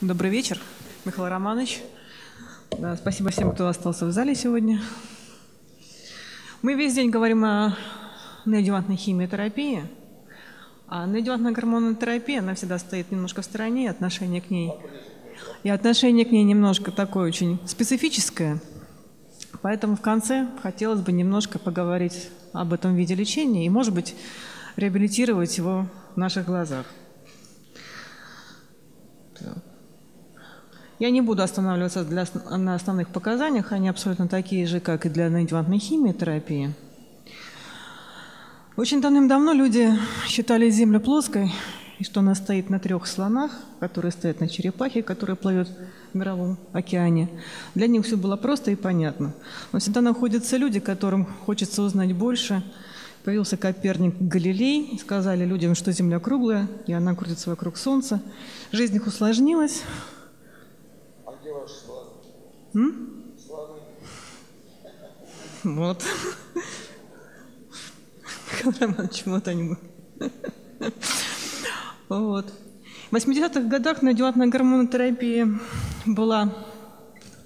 Добрый вечер, Михаил Романович. Да, спасибо всем, кто остался в зале сегодня. Мы весь день говорим о неодевантной химиотерапии, а неодевантная гормонотерапия, она всегда стоит немножко в стороне, отношение к ней. И отношение к ней немножко такое очень специфическое. Поэтому в конце хотелось бы немножко поговорить об этом виде лечения и, может быть, реабилитировать его в наших глазах. Я не буду останавливаться для, на основных показаниях, они абсолютно такие же, как и для неодевантной химиотерапии. Очень давным-давно люди считали Землю плоской, и что она стоит на трех слонах, которые стоят на черепахе, которая плывет в мировом океане. Для них все было просто и понятно. Но всегда находятся люди, которым хочется узнать больше. Появился Коперник Галилей, сказали людям, что Земля круглая, и она крутится вокруг Солнца. Жизнь их усложнилась, М? Вот. Чему-то не Вот. В 80-х годах надеватная гормонотерапия была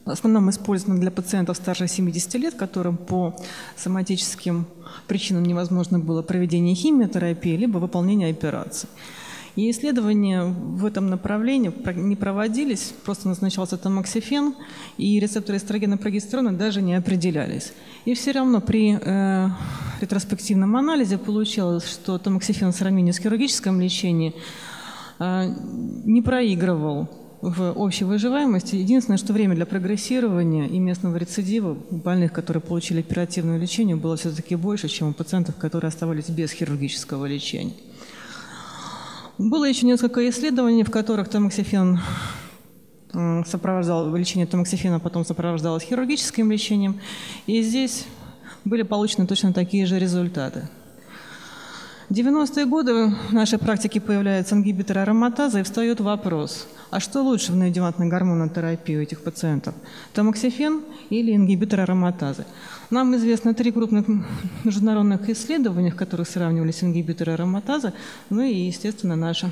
в основном использована для пациентов старше 70 лет, которым по соматическим причинам невозможно было проведение химиотерапии либо выполнение операций. И исследования в этом направлении не проводились, просто назначался тамоксифен, и рецепторы эстрогена прогестерона даже не определялись. И все равно при э, ретроспективном анализе получалось, что тамоксифен в сравнении с хирургическим лечением э, не проигрывал в общей выживаемости. Единственное, что время для прогрессирования и местного рецидива у больных, которые получили оперативное лечение, было все-таки больше, чем у пациентов, которые оставались без хирургического лечения. Было еще несколько исследований, в которых тамоксифен сопровождал, лечение тамоксифена потом сопровождалось хирургическим лечением. И здесь были получены точно такие же результаты. В 90-е годы в нашей практике появляются ингибиторы ароматаза, и встает вопрос, а что лучше в неодевантной гормонотерапии у этих пациентов? Тамоксифен или ингибитор ароматазы? Нам известно три крупных международных исследования, в которых сравнивались ингибиторы ароматаза, ну и, естественно, наша.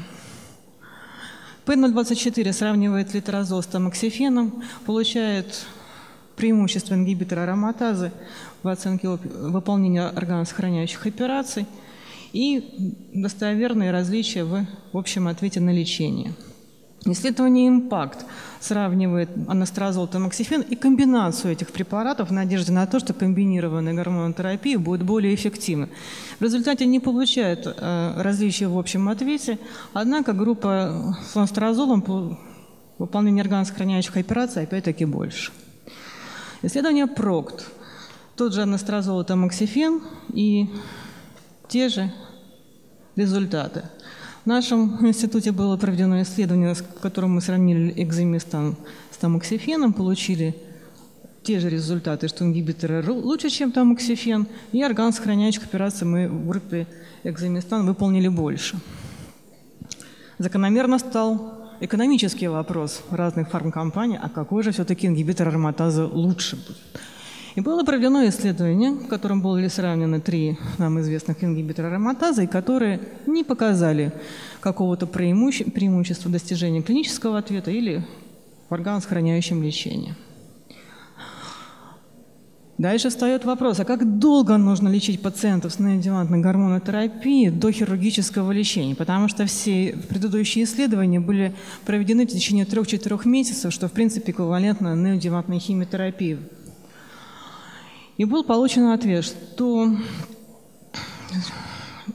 П024 сравнивает литерозол с тамоксифеном, получает преимущество ингибитора ароматазы в оценке выполнения органосохраняющих операций и достоверные различия в общем ответе на лечение. Исследование «Импакт» сравнивает анастрозол, тамоксифен и комбинацию этих препаратов в надежде на то, что комбинированная гормонотерапия будет более эффективна. В результате не получают э, различия в общем ответе, однако группа с анастрозолом по выполнению органосохраняющих операций опять-таки больше. Исследование ПРОКТ. Тот же анастрозол и тамоксифен и те же результаты. В нашем институте было проведено исследование, в котором мы сравнили экземистан с тамоксифеном, получили те же результаты, что ингибиторы лучше, чем тамоксифен, и орган сохраняющих операций мы в группе экземистан выполнили больше. Закономерно стал экономический вопрос разных фармкомпаний, а какой же все-таки ингибитор ароматазы лучше будет. И было проведено исследование, в котором были сравнены три нам известных ингибитора ароматазы, которые не показали какого-то преимуще преимущества достижения клинического ответа или в органосохраняющем лечении. Дальше встает вопрос, а как долго нужно лечить пациентов с неодевантной гормонотерапией до хирургического лечения? Потому что все предыдущие исследования были проведены в течение 3-4 месяцев, что в принципе эквивалентно неодевантной химиотерапии и был получен ответ, что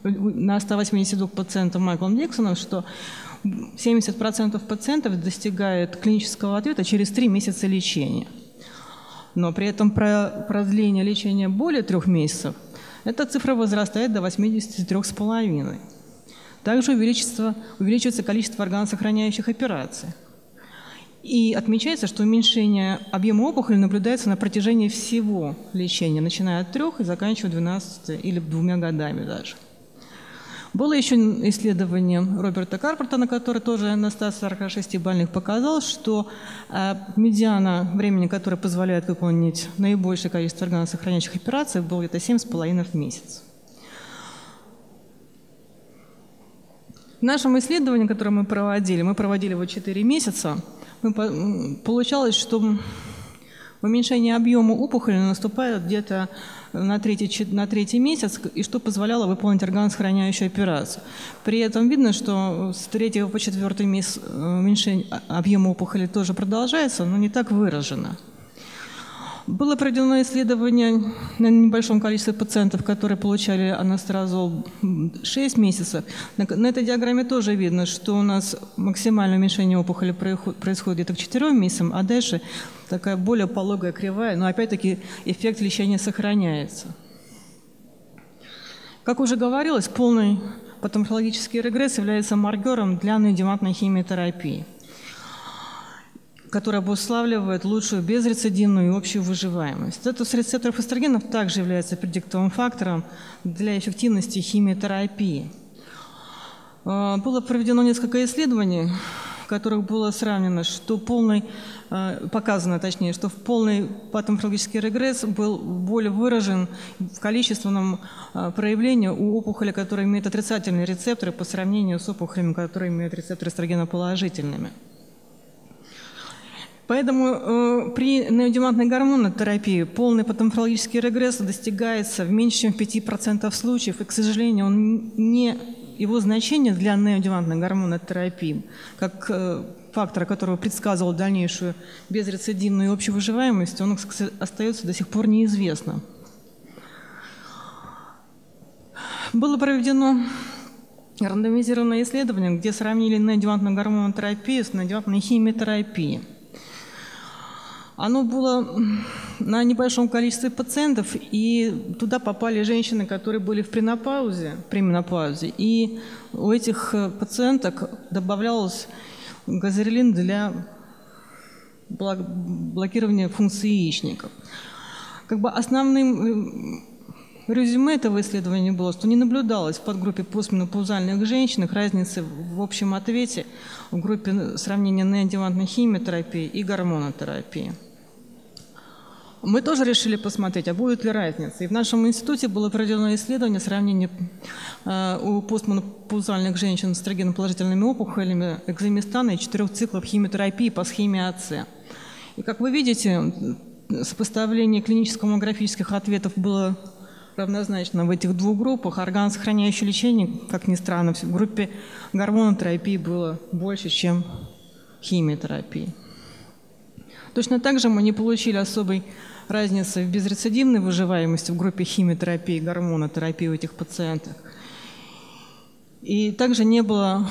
на 182 пациентов Майклом Диксоном, что 70% пациентов достигает клинического ответа через 3 месяца лечения. Но при этом про продление лечения более трех месяцев, эта цифра возрастает до 83,5. Также увеличивается, увеличивается количество органосохраняющих операций – и отмечается, что уменьшение объема опухоли наблюдается на протяжении всего лечения, начиная от трех и заканчивая 12 или двумя годами даже. Было еще исследование Роберта Карпортона, который тоже на 146 больных показал, что э, медиана времени, которое позволяет выполнить наибольшее количество органосохраняющих операций, было где-то 7,5 в месяц. В нашем исследовании, которое мы проводили, мы проводили его 4 месяца, получалось, что уменьшение объема опухоли наступает где-то на третий, на третий месяц, и что позволяло выполнить органосохраняющую операцию. При этом видно, что с третьего по четвертый месяц э, уменьшение объема опухоли тоже продолжается, но не так выражено. Было проведено исследование на небольшом количестве пациентов, которые получали анастразол 6 месяцев. На этой диаграмме тоже видно, что у нас максимальное уменьшение опухоли происходит где-то к 4 месяцам, а дальше такая более пологая кривая, но опять-таки эффект лечения сохраняется. Как уже говорилось, полный патоморфологический регресс является маркером для неодимантной химиотерапии – который обуславливает лучшую безрецидивную и общую выживаемость. Статус рецепторов эстрогенов также является предиктовым фактором для эффективности химиотерапии. А, было проведено несколько исследований, в которых было сравнено, что полный, а, показано точнее, что в полный патоморфологический регресс был более выражен в количественном а, проявлении у опухоли, которые имеют отрицательные рецепторы по сравнению с опухолями, которые имеют рецепторы эстрогена положительными. Поэтому э, при неодимантной гормонотерапии полный патоморфологический регресс достигается в меньше чем в 5% случаев, и, к сожалению, он не, его значение для неодимантной гормонотерапии, как э, фактора, который предсказывал дальнейшую безрецидивную и общую выживаемость, он остается до сих пор неизвестно. Было проведено рандомизированное исследование, где сравнили неодимантную гормонотерапию с неодимантной химиотерапией. Оно было на небольшом количестве пациентов, и туда попали женщины, которые были в пренопаузе, при менопаузе, и у этих э, пациенток добавлялось газерилин для блокирования функции яичников. Как бы основным э, Резюме этого исследования было, что не наблюдалось в подгруппе постменопаузальных женщин разницы в общем ответе в группе сравнения неодевантной химиотерапии и гормонотерапии. Мы тоже решили посмотреть, а будет ли разница. И в нашем институте было проведено исследование сравнения э, у постменопаузальных женщин с эстрогеноположительными опухолями экземестана и четырех циклов химиотерапии по схеме АЦ. И как вы видите, сопоставление клиническо-маммографических ответов было равнозначно в этих двух группах. Органосохраняющее лечение, как ни странно, в группе гормонотерапии было больше, чем химиотерапии. Точно так же мы не получили особой разницы в безрецидивной выживаемости в группе химиотерапии, гормонотерапии у этих пациентов. И также не было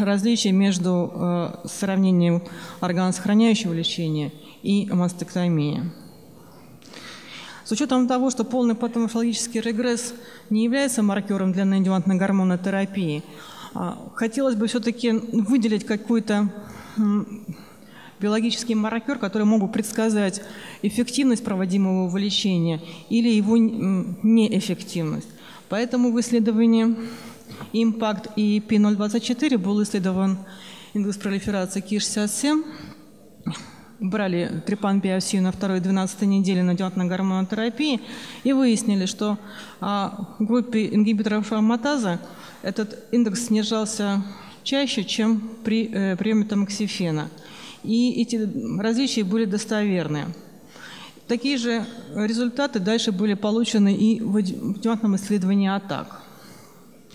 различий между э, сравнением органосохраняющего лечения и мастектомией. С учетом того, что полный патоморфологический регресс не является маркером для неодевантной гормонотерапии, а, хотелось бы все-таки выделить какую-то биологический маркер, которые могут предсказать эффективность проводимого лечения или его неэффективность. Поэтому в исследовании Impact и P024 был исследован индекс пролиферации КИШ-67. Брали трипан-биопсию на второй 12 неделе на диатной гормонотерапии и выяснили, что а, в группе ингибиторов ароматаза этот индекс снижался чаще, чем при э, приеме тамоксифена – и эти различия были достоверны. Такие же результаты дальше были получены и в адъювантном исследовании атак.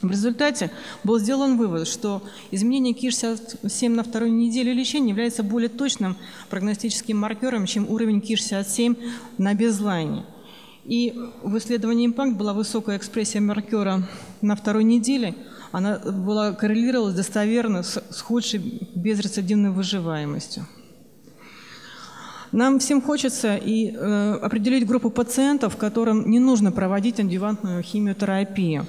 В результате был сделан вывод, что изменение КИШ-67 на второй неделе лечения является более точным прогностическим маркером, чем уровень КИШ-67 на безлайне. И в исследовании импакт была высокая экспрессия маркера на второй неделе – она была коррелировалась достоверно с, с худшей безрецидивной выживаемостью. Нам всем хочется и э, определить группу пациентов, которым не нужно проводить адъювантную химиотерапию.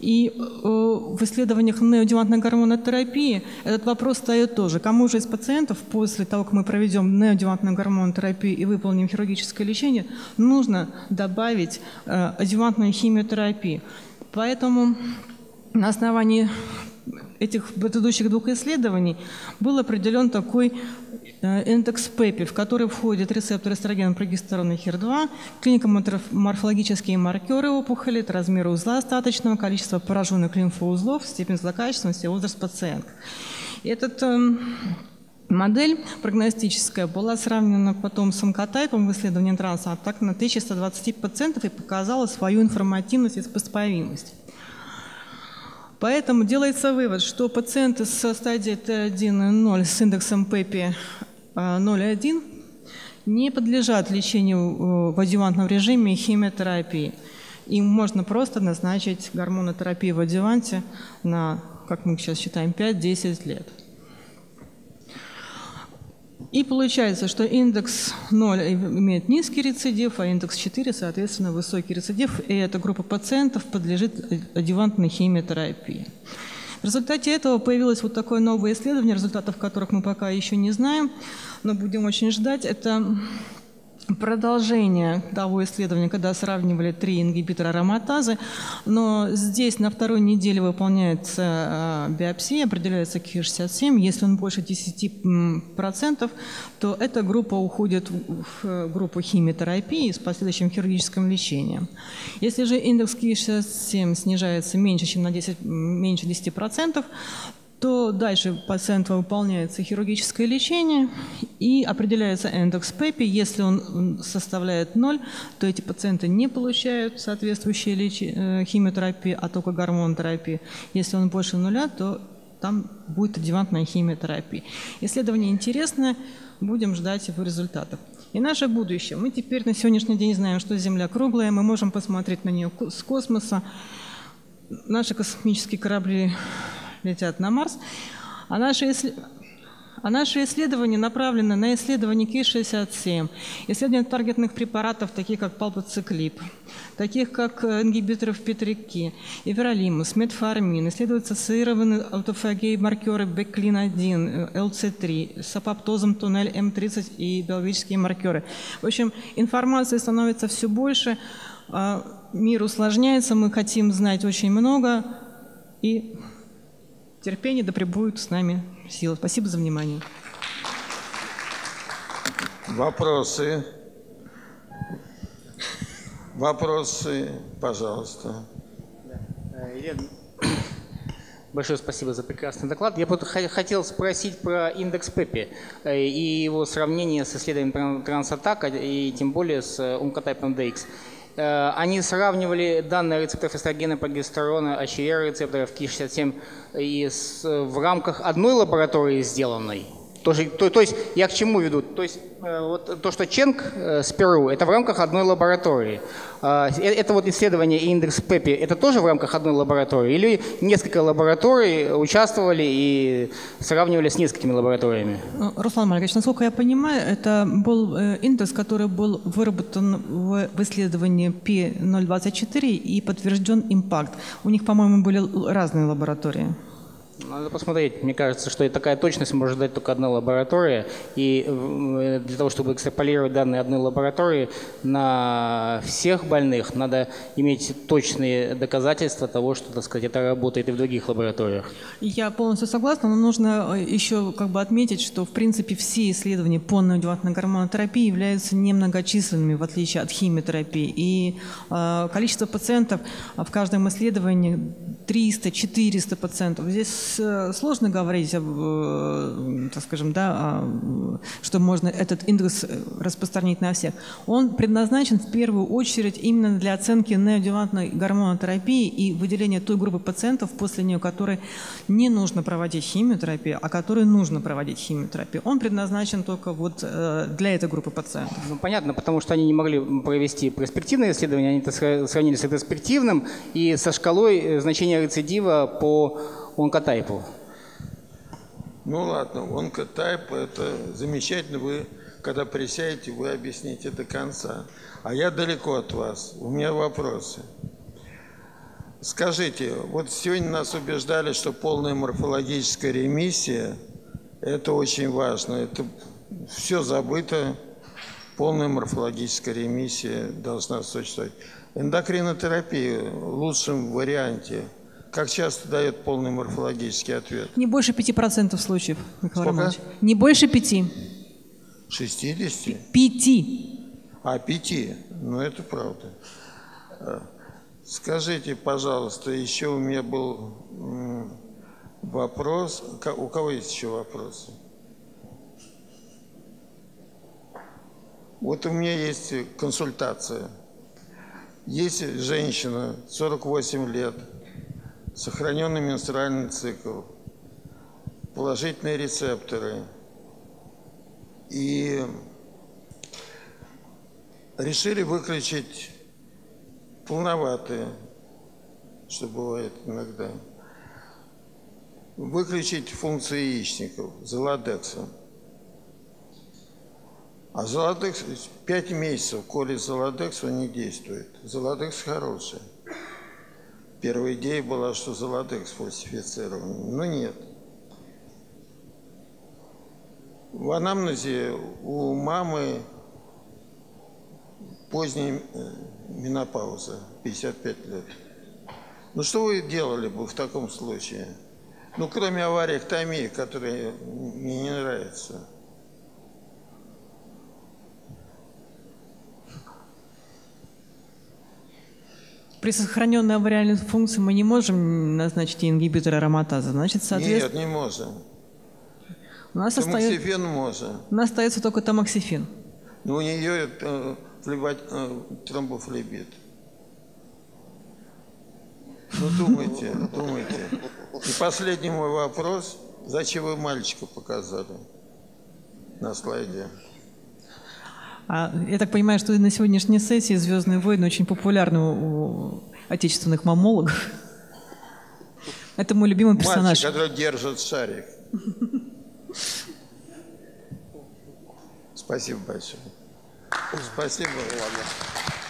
И э, в исследованиях неодювантной гормонотерапии этот вопрос стоит тоже. Кому же из пациентов после того, как мы проведем неодювантную гормонотерапию и выполним хирургическое лечение, нужно добавить э, адъювантную химиотерапию? Поэтому на основании этих предыдущих двух исследований был определен такой э, индекс ПЭПИ, в который входит рецептор эстрогена прогестерона HER2, клинико-морфологические маркеры опухоли, размер узла остаточного, количество пораженных лимфоузлов, степень злокачественности, возраст пациента. Этот эм, Модель прогностическая была сравнена потом с онкотайпом в исследовании транса так на 1120 пациентов и показала свою информативность и споспоимость. Поэтому делается вывод, что пациенты со стадией Т1 и 0 с индексом ПЭПИ 0,1 не подлежат лечению э, в адювантном режиме химиотерапии. Им можно просто назначить гормонотерапию в адюванте на, как мы сейчас считаем, 5-10 лет. И получается, что индекс 0 имеет низкий рецидив, а индекс 4, соответственно, высокий рецидив, и эта группа пациентов подлежит адювантной химиотерапии. В результате этого появилось вот такое новое исследование, результатов которых мы пока еще не знаем, но будем очень ждать. Это продолжение того исследования, когда сравнивали три ингибитора ароматазы, но здесь на второй неделе выполняется а, биопсия, определяется КИ-67. Если он больше 10%, то эта группа уходит в группу химиотерапии с последующим хирургическим лечением. Если же индекс КИ-67 снижается меньше, чем на 10, меньше 10%, то дальше пациенту выполняется хирургическое лечение и определяется индекс ПЭПИ. Если он составляет 0, то эти пациенты не получают соответствующие леч... Э, химиотерапии, а только гормонотерапии. Если он больше нуля, то там будет адъювантная химиотерапия. Исследование интересное, будем ждать его результатов. И наше будущее. Мы теперь на сегодняшний день знаем, что Земля круглая, мы можем посмотреть на нее с космоса. Наши космические корабли летят на Марс. А наши, а наши исследования направлены на исследование КИ-67, исследование таргетных препаратов, таких как палпоциклип, таких как э, ингибиторов Петрики, Эверолимус, метформин, исследуют ассоциированные аутофагии маркеры Беклин-1, ЛЦ3, с апоптозом туннель М30 и биологические маркеры. В общем, информации становится все больше, а мир усложняется, мы хотим знать очень много, и терпение да пребудет с нами сила. Спасибо за внимание. Вопросы? Вопросы, пожалуйста. Елена, большое спасибо за прекрасный доклад. Я хотел спросить про индекс ПЭПИ э, и его сравнение с исследованием трансатака и тем более с онкотайпом DX. Э, они сравнивали данные рецепторов эстрогена, прогестерона, HER рецепторов Ки-67 и с, в рамках одной лаборатории сделанной. То, то, то есть я к чему веду? То есть э, вот то, что Ченг э, с Перу, это в рамках одной лаборатории. Э, это вот исследование индекс ПЭПИ, это тоже в рамках одной лаборатории? Или несколько лабораторий участвовали и сравнивали с несколькими лабораториями? Руслан Маркович, насколько я понимаю, это был индекс, который был выработан в исследовании P024 и подтвержден импакт. У них, по-моему, были разные лаборатории. Надо посмотреть. Мне кажется, что такая точность может дать только одна лаборатория. И э, для того, чтобы экстраполировать данные одной лаборатории на всех больных, надо иметь точные доказательства того, что, так сказать, это работает и в других лабораториях. Я полностью согласна, но нужно э, еще как бы отметить, что в принципе все исследования по неодевантной гормонотерапии являются немногочисленными, в отличие от химиотерапии. И э, количество пациентов в каждом исследовании 300-400 пациентов. Здесь э, сложно говорить, э, так скажем, да, что можно этот индекс э, распространить на всех. Он предназначен в первую очередь именно для оценки неодювантной гормонотерапии и выделения той группы пациентов, после нее которой не нужно проводить химиотерапию, а которой нужно проводить химиотерапию. Он предназначен только вот для этой группы пациентов. Ну, понятно, потому что они не могли провести перспективное исследование, они это сравнили с ретроспективным и со шкалой значения рецидива по онкотайпу? Ну ладно, онкотайп – это замечательно. Вы, когда присядете, вы объясните до конца. А я далеко от вас. У меня вопросы. Скажите, вот сегодня нас убеждали, что полная морфологическая ремиссия – это очень важно. Это все забыто. Полная морфологическая ремиссия должна существовать. Эндокринотерапия в лучшем варианте – как часто дает полный морфологический ответ? Не больше 5% случаев, Михаил Сколько? Романович. Не больше пяти. 60? Пяти. А, пяти. Ну, это правда. А, Скажите, пожалуйста, еще у меня был вопрос. У кого есть еще вопросы? Вот у меня есть консультация. Есть женщина, 48 лет, сохраненный менструальный цикл, положительные рецепторы. И решили выключить полноватые, что бывает иногда, выключить функции яичников золодексом. А золодекс 5 месяцев колет золодекс, он не действует. Золодекс хороший. Первая идея была, что золодекс фальсифицирован. Но нет. В анамнезе у мамы поздняя э, менопауза, 55 лет. Ну что вы делали бы в таком случае? Ну, кроме авариэктомии, которая мне не нравится. При сохраненной авариальной функции мы не можем назначить ингибитор ароматазы. Значит, соответственно, Нет, не можем. у, нас остается, можно. у нас остается только тамоксифен. Но у нее э, флебо- э, тромбофлебит. Ну, думайте, думайте. И последний мой вопрос. Зачем вы мальчика показали на слайде? А, я так понимаю, что на сегодняшней сессии «Звездные войны» очень популярны у отечественных мамологов. Это мой любимый персонаж. Мальчик, который держит шарик. Спасибо большое. Спасибо. Ладно.